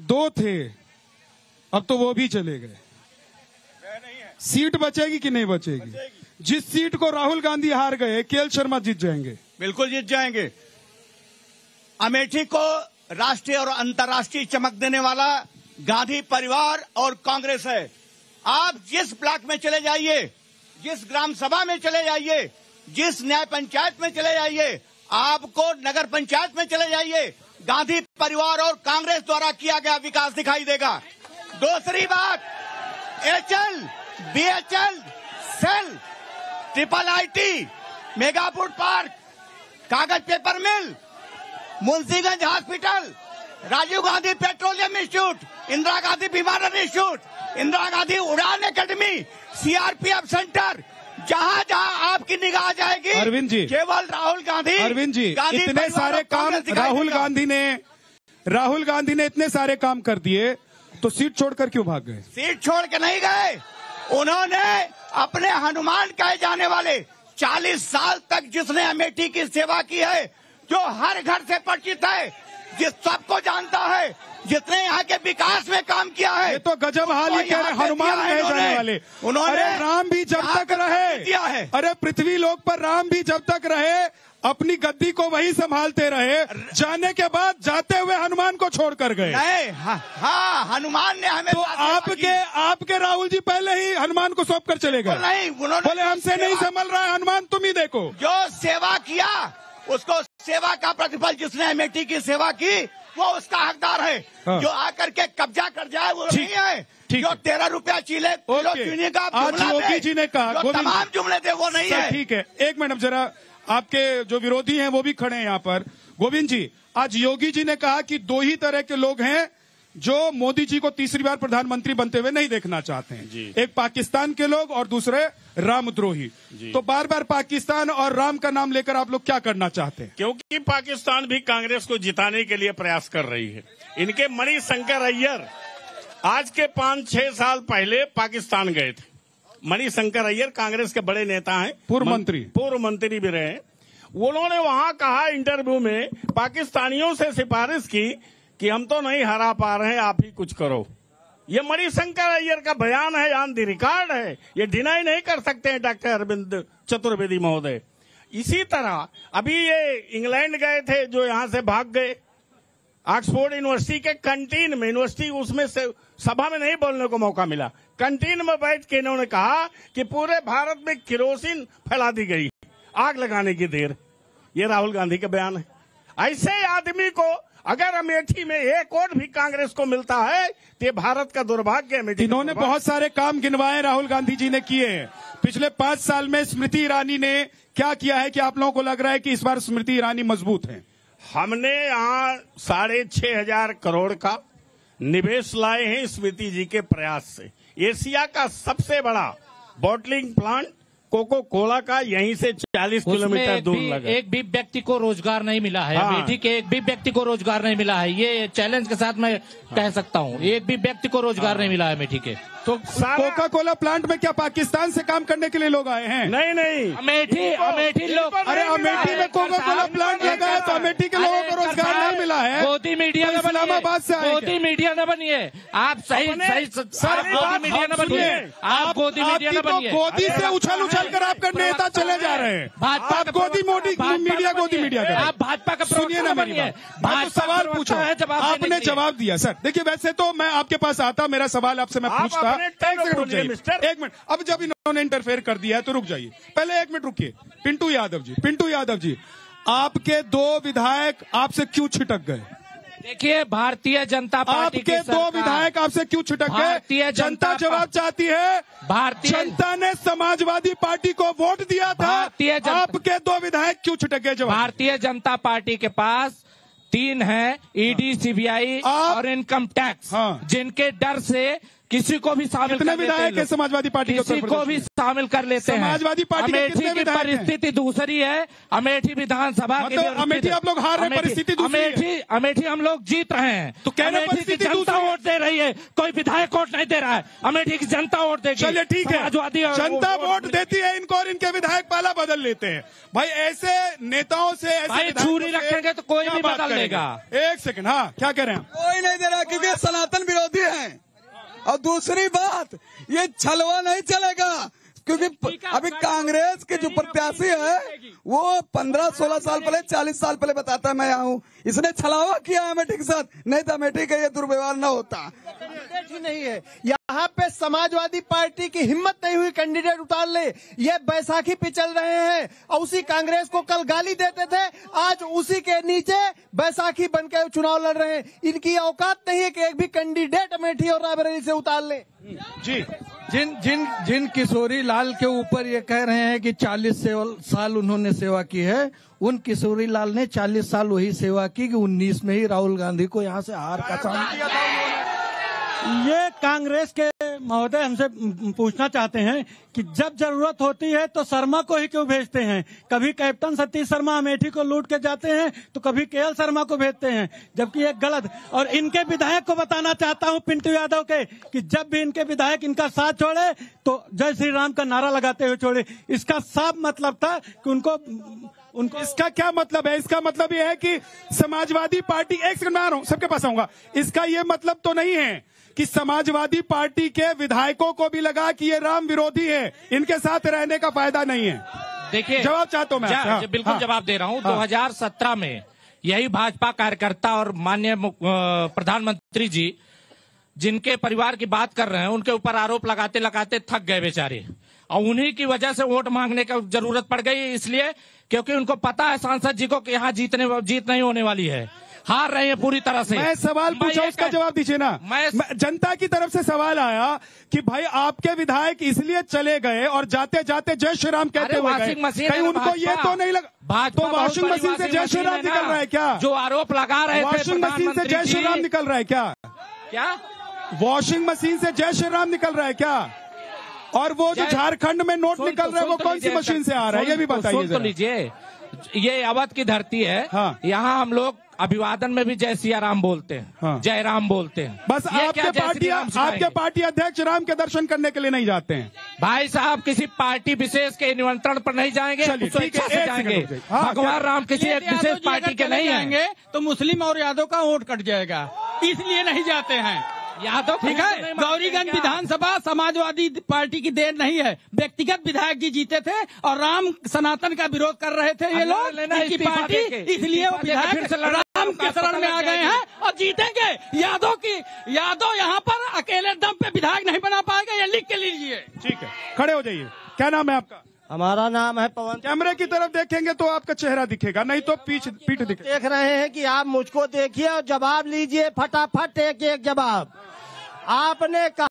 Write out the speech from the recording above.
दो थे अब तो वो भी चले गए। सीट बचेगी कि नहीं बचेगी? जिस सीट को राहुल गांधी हार गए केएल शर्मा जीत जाएँगे। बिल्कुल जीत जाएँगे। अमेठी को राष्ट्रीय और अंतर्राष्ट्रीय चमक देने वाला गांधी परिवार और कांग्रेस है। आप जिस ब्लॉक में चले जाइए जिस ग्राम सभा में चले जाइए जिस न्याय पंचायत में चले जाइए आपको नगर पंचायत में चले जाइए गांधी परिवार और कांग्रेस द्वारा किया गया विकास दिखाई देगा। दूसरी बात, HL, BHL, SAIL, triple IT mega food park, कागज़ paper mill, Munshiganj hospital, Rajiv Gandhi petroleum institute, Indira Gandhi विमानन इंस्टीट्यूट, इंदिरा गांधी उड़ान एकेडमी, सीआरपीएफ सेंटर जहाँ जहाँ आपकी निगाह जाएगी अरविंद जी। केवल राहुल गांधी अरविंद जी गांधी इतने सारे काम राहुल गांधी ने राहुल गांधी ने इतने सारे काम कर दिए तो सीट छोड़कर क्यों भाग गए? सीट छोड़ के नहीं गए। उन्होंने अपने हनुमान कहे जाने वाले 40 साल तक जिसने अमेठी की सेवा की है जो हर घर से परिचित है जिस सबको जानता है जिसने यहाँ के विकास में काम किया है। ये तो गजब हाल ही कह रहे हनुमान कहे जाने वाले। उन्होंने अरे राम भी जब तक रहे। दिया है। अरे पृथ्वी लोक पर राम भी जब तक रहे अपनी गद्दी को वही संभालते रहे। जाने के बाद जाते हुए हनुमान को छोड़कर गए। नहीं हाँ, हाँ हनुमान ने हमें तो आपके आपके राहुल जी पहले ही हनुमान को सौंप कर चले गए। नहीं उन्होंने बोले हमसे नहीं संभल रहा है हनुमान तुम ही देखो। जो सेवा किया उसको सेवा का प्रतिफल जिसने अमेठी की सेवा की वो उसका हकदार है। हाँ। जो आकर के कब्जा कर जाए वो नहीं है। जो तेरह रुपया चीले किलो चीनी का आज योगी जी ने कहा, जो तमाम जुमले थे वो नहीं है। ठीक है। एक मिनट जरा आपके जो विरोधी हैं वो भी खड़े हैं यहाँ पर। गोविंद जी आज योगी जी ने कहा कि दो ही तरह के लोग हैं जो मोदी जी को तीसरी बार प्रधानमंत्री बनते हुए नहीं देखना चाहते हैं। एक पाकिस्तान के लोग और दूसरे रामद्रोही। तो बार बार पाकिस्तान और राम का नाम लेकर आप लोग क्या करना चाहते हैं? क्योंकि पाकिस्तान भी कांग्रेस को जिताने के लिए प्रयास कर रही है। इनके मणिशंकर अय्यर आज के पाँच छह साल पहले पाकिस्तान गए थे। मणिशंकर अय्यर कांग्रेस के बड़े नेता हैं। पूर्व मंत्री। पूर्व मंत्री भी रहे। उन्होंने वहाँ कहा इंटरव्यू में पाकिस्तानियों से सिफारिश की कि हम तो नहीं हरा पा रहे आप ही कुछ करो। ये मणिशंकर अय्यर का बयान है ऑन दी रिकॉर्ड है। ये डिनाई नहीं कर सकते हैं, डॉक्टर अरविंद चतुर्वेदी महोदय। इसी तरह, अभी ये इंग्लैंड गए थे, जो यहाँ से भाग गए। ऑक्सफोर्ड यूनिवर्सिटी के कंटीन में, यूनिवर्सिटी उसमें से, सभा में नहीं बोलने को मौका मिला। कंटीन में बैठ के इन्होंने कहा कि पूरे भारत में किरोसिन फैला दी गई। आग लगाने की देर। ये राहुल गांधी का बयान है। ऐसे आदमी को अगर अमेठी में एक वोट भी कांग्रेस को मिलता है तो ये भारत का दुर्भाग्य है अमेठी इन्होंने बहुत सारे काम गिनवाए राहुल गांधी जी ने किए। हैं पिछले पाँच साल में स्मृति ईरानी ने क्या किया है कि आप लोगों को लग रहा है कि इस बार स्मृति ईरानी मज़बूत है? हमने यहाँ साढ़े छह हज़ार करोड़ का निवेश लाए हैं स्मृति जी के प्रयास से। एशिया का सबसे बड़ा बॉटलिंग प्लांट कोको कोला का यहीं से 40 किलोमीटर दूर लगा। एक भी व्यक्ति को रोज़गार नहीं मिला है। हाँ। अमेठी के एक भी व्यक्ति को रोज़गार नहीं मिला है। ये चैलेंज के साथ मैं कह सकता हूँ। एक भी व्यक्ति को रोज़गार हाँ। नहीं मिला है अमेठी के तो कोका कोला प्लांट में क्या पाकिस्तान से काम करने के लिए लोग आए हैं? नहीं नहीं। अमेठी अमेठी लोग अरे अमेठी में कोका कोला प्लांट लगा है तो अमेठी के लोगों को रोज़गार नहीं मिला है। मोदी मीडिया तो न इस्लामाबाद से आए गोदी क्या? मीडिया न बनिए। आप सही सही सर, गोदी मीडिया न बनिए। आप गोदी मीडिया न बनिए। गोदी से उछल उछल कर आपका नेता चले जा रहे हैं। भाजपा आप का गोदी मोदी का मीडिया गोदी। मीडिया आप भाजपा का सुनिए ना मेरी बनिए। बात सवाल पूछा। है जवाब आपने जवाब दिया सर। देखिए वैसे तो मैं आपके पास आता मेरा सवाल आपसे मैं पूछता। एक सेकंड रुक जाइए एक मिनट। अब जब इन्होंने इंटरफेयर कर दिया है तो रुक जाइए। पहले एक मिनट रुकिए। पिंटू यादव जी पिंटू यादव जी आपके दो विधायक आपसे क्यों छिटक गए? देखिए भारतीय जनता पार्टी की आपके दो विधायक आपसे क्यों छिटक गए? जनता जनता जवाब चाहती है भारतीय जनता ने समाजवादी पार्टी को वोट दिया था। भारतीय जनता- आपके दो विधायक क्यों छिटक गए जवाब? भारतीय जनता पार्टी के पास तीन है ईडी सीबीआई और इनकम टैक्स हाँ। जिनके डर से किसी को भी शामिल कितने कर लेते हैं विधायक है समाजवादी पार्टी किसी को भी शामिल कर लेते हैं। समाजवादी पार्टी अमेठी की परिस्थिति दूसरी है। अमेठी विधानसभा मतलब अमेठी आप लोग हार रहे अमेठी- परिस्थिति दूसरी अमेठी अमेठी हम लोग जीत रहे हैं। तो हैं अमेठी की परिस्थिति जनता वोट दे रही है। कोई विधायक वोट नहीं दे रहा है। अमेठी की जनता वोट देगी। चलिए ठीक है। समाजवादी जनता वोट देती है इनको और इनके विधायक पाला बदल लेते हैं। भाई ऐसे नेताओं से ऐसे से रखेंगे तो कोई क्या भी बदल? लेगा। एक सेकंड हाँ क्या कह रहे हैं? कोई नहीं दे रहा क्योंकि सनातन विरोधी हैं। दूसरी बात ये छलवा नहीं चलेगा। क्योंकि अभी कांग्रेस के जो प्रत्याशी है वो पंद्रह सोलह साल पहले चालीस साल पहले बताता है मैं यहाँ हूँ इसने छलावा किया अमेठी के साथ नहीं तो अमेठी का ये दुर्व्यवहार न होता। नहीं है। यहाँ पे समाजवादी पार्टी की हिम्मत नहीं हुई कैंडिडेट उतार ले ये बैसाखी पे चल रहे हैं और उसी कांग्रेस को कल गाली देते थे। आज उसी के नीचे बैसाखी बन के चुनाव लड़ रहे हैं। इनकी औकात नहीं है कि एक भी कैंडिडेट अमेठी और रायबरेली से उतार ले। जी, जिन जिन जिन किशोरी लाल के ऊपर ये कह रहे हैं कि 40 साल उन्होंने सेवा की है, उन किशोरी लाल ने 40 साल वही सेवा की कि 19 में ही राहुल गांधी को यहाँ से हार का सामना। ये कांग्रेस के महोदय हमसे पूछना चाहते हैं कि जब ज़रूरत होती है तो शर्मा को ही क्यों भेजते हैं? कभी कैप्टन सतीश शर्मा अमेठी को लूट के जाते हैं तो कभी केएल शर्मा को भेजते हैं, जबकि ये गलत। और इनके विधायक को बताना चाहता हूँ पिंटू यादव के, कि जब भी इनके विधायक इनका साथ छोड़े तो जय श्री राम का नारा लगाते हुए छोड़े इसका साफ़ मतलब था कि उनको उनको इसका क्या मतलब है? इसका मतलब ये है कि समाजवादी पार्टी एक सेकंड में आ रहा हूँ, सबके पास आऊँगा। इसका ये मतलब तो नहीं है कि समाजवादी पार्टी के विधायकों को भी लगा कि ये राम विरोधी है। इनके साथ रहने का फ़ायदा नहीं है। देखिए जवाब चाहता हूँ मैं? हाँ, बिल्कुल हाँ। जवाब दे रहा हूँ। हाँ। 2017 में यही भाजपा कार्यकर्ता और माननीय प्रधानमंत्री जी जिनके परिवार की बात कर रहे हैं उनके ऊपर आरोप लगाते लगाते थक गए बेचारे। और उन्हीं की वजह से वोट मांगने का ज़रूरत पड़ गई इसलिए क्योंकि उनको पता है सांसद जी को कि यहाँ जीतने जीत नहीं होने वाली है। हार रहे हैं पूरी तरह से। मैं सवाल पूछा उसका जवाब दीजिए ना। मैं- मैं- जनता की तरफ़ से सवाल आया कि भाई आपके विधायक इसलिए चले गए और जाते जाते जय श्री राम कहते हुए गए। कहीं उनको ये तो नहीं लगा भाजपा तो वॉशिंग मशीन से जय श्री राम निकल रहा है क्या? जो आरोप लगा रहे वॉशिंग मशीन से जय श्री राम निकल रहा है क्या? क्या? वॉशिंग मशीन से जय श्री राम निकल रहा है क्या? और वो जो झारखंड में नोट निकल तो- रहा है वो तो कौन सी मशीन से आ रहा है? ये भी तो- बताइए सुन लीजिए। ये अवध की धरती है। हाँ। यहाँ हम लोग अभिवादन में भी जय सिया राम बोलते हैं। हाँ। जय राम बोलते हैं। बस आपके पार्टी? आपके पार्टी अध्यक्ष राम के दर्शन करने के लिए नहीं जाते हैं। भाई साहब किसी पार्टी विशेष के निमंत्रण पर नहीं जाएँगे है, से जाएँगे। हाँ, भगवान राम किसी एक विशेष पार्टी के नहीं आएँगे तो मुस्लिम और यादव का वोट कट जाएगा इसलिए नहीं जाते हैं। यादव ठीक है? गौरीगंज विधानसभा समाजवादी पार्टी की देन नहीं है। व्यक्तिगत विधायक जी जीते थे और राम सनातन का विरोध कर रहे थे ये लोग इनकी पार्टी इसलिए वो विधायक राम के शरण में आ गए हैं और जीतेंगे। यादव की यादव यहाँ पर अकेले दम पे विधायक नहीं बना पाएगा ये लिख के लीजिए। ठीक है खड़े हो जाइए। क्या नाम है आपका? हमारा नाम है पवन। कैमरे की तरफ़ देखेंगे तो आपका चेहरा दिखेगा नहीं तो पीछ पीठ दिखेगा। देख रहे हैं कि आप मुझको देखिए और जवाब लीजिए फटाफट एक एक जवाब। आपने कहा